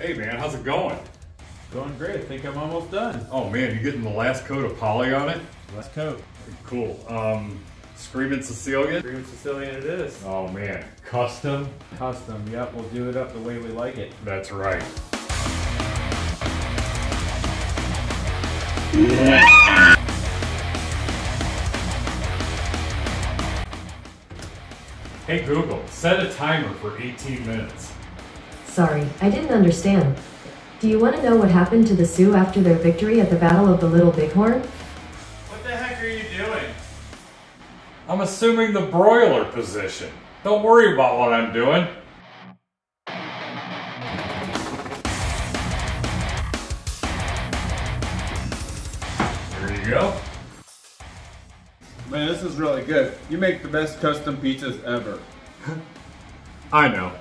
Hey man, how's it going? Going great. I think I'm almost done. Oh man, you getting the last coat of poly on it? Last coat. Cool. Um, Screaming Sicilian? Screaming Sicilian it is. Oh man, custom? Custom. Yep, we'll do it up the way we like it. That's right. Hey Google, set a timer for 18 minutes. Sorry, I didn't understand. Do you want to know what happened to the Sioux after their victory at the Battle of the Little Bighorn? What the heck are you doing? I'm assuming the broiler position. Don't worry about what I'm doing. There you go. Man, this is really good. You make the best custom pizzas ever. I know.